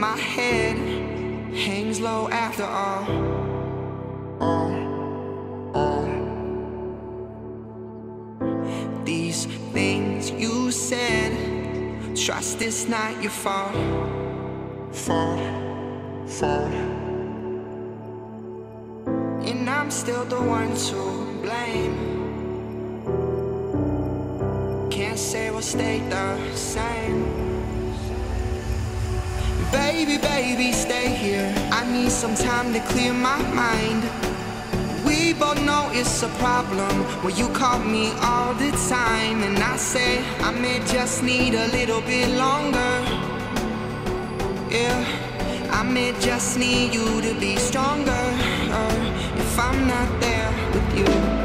my head hangs low after all. All, all. These things you said, trust is not your fault. Fault, fault. And I'm still the one to blame. Can't say we'll stay the same. Baby, baby, stay here. I need some time to clear my mind. We both know it's a problem when you call me all the time. And I say I may just need a little bit longer. Yeah, I may just need you to be stronger. uh, if I'm not there with you.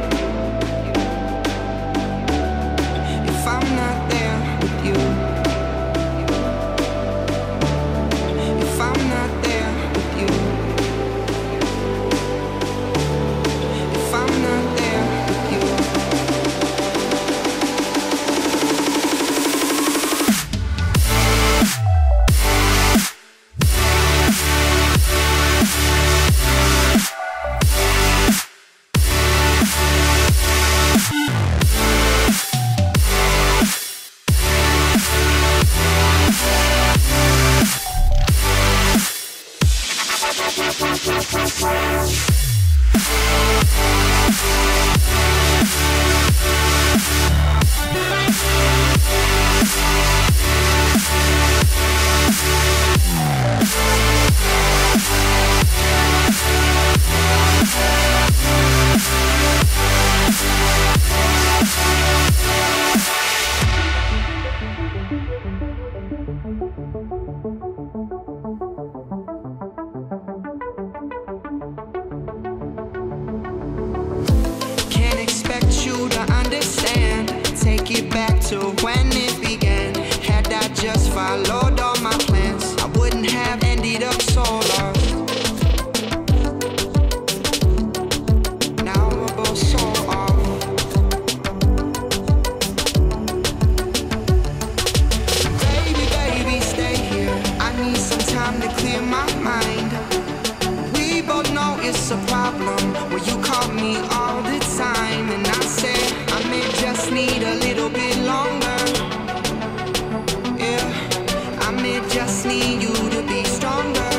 Followed all my plans, I wouldn't have ended up so lost. Now we're both so off. Baby, baby, stay here. I need some time to clear my mind. We both know it's a problem when you call me all just need you to be stronger.